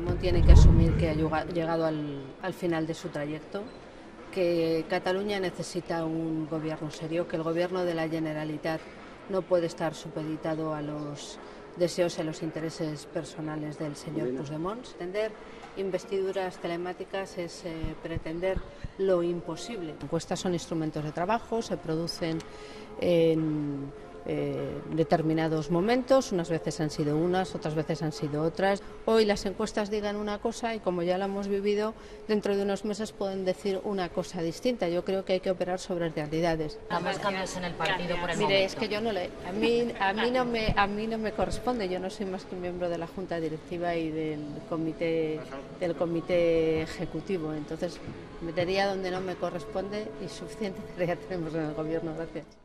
Puigdemont tiene que asumir que ha llegado al, al final de su trayecto, que Cataluña necesita un gobierno serio, que el gobierno de la Generalitat no puede estar supeditado a los deseos y a los intereses personales del señor Puigdemont. Pretender investiduras telemáticas es eh, pretender lo imposible. Encuestas son instrumentos de trabajo, se producen en eh, determinados momentos, unas veces han sido unas, otras veces han sido otras. Hoy las encuestas digan una cosa y como ya la hemos vivido, dentro de unos meses pueden decir una cosa distinta. Yo creo que hay que operar sobre realidades. Más cambios en el partido por el Mire, momento. es que yo no le, a mí, a mí no me, a mí no me corresponde. Yo no soy más que un miembro de la junta directiva y del comité, del comité ejecutivo. Entonces metería donde no me corresponde y suficiente tarea tenemos en el gobierno. Gracias.